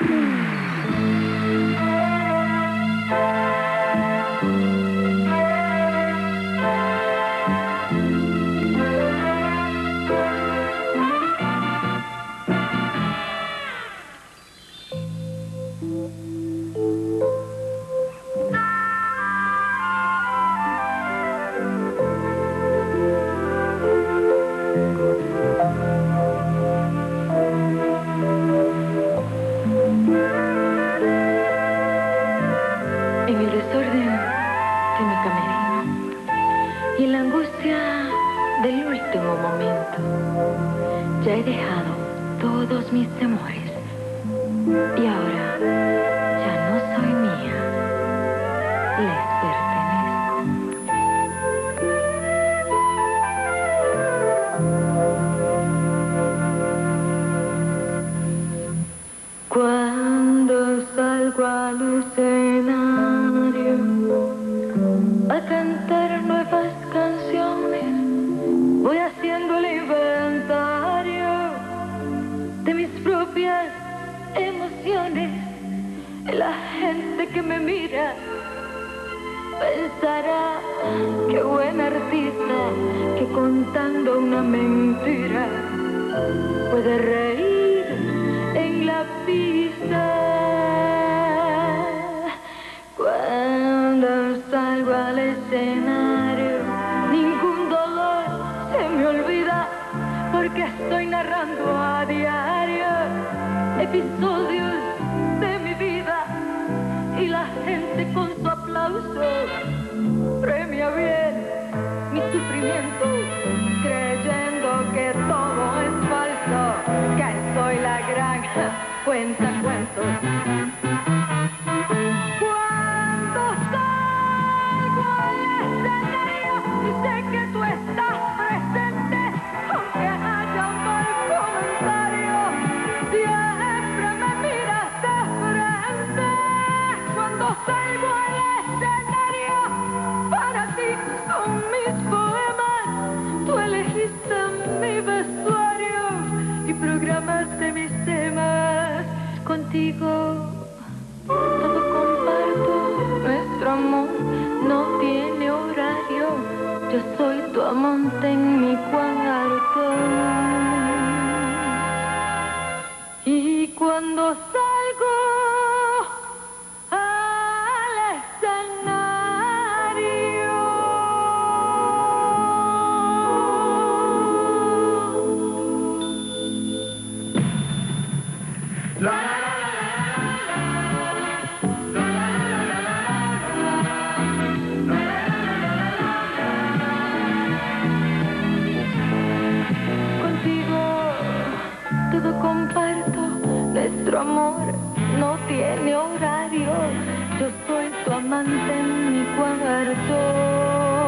Hmm. desorden de mi camerino y la angustia del último momento. Ya he dejado todos mis temores y ahora ya no soy mía, les pertenezco. Cuando salgo a Lucena, a cantar nuevas canciones. Voy haciendo el inventario de mis propias emociones. La gente que me mira pensará qué buen artista que contando una mentira puede reír en la pista. episodios de mi vida y la gente con su aplauso premia bien mi sufrimiento creyendo que todo es falso, que soy la gran cuenta cuentos. y programaste mis temas. Contigo todo comparto, nuestro amor no tiene horario. Yo soy tu amante en mi cuarto. Y cuando Nuestro amor no tiene horario, yo soy tu amante en mi cuarto.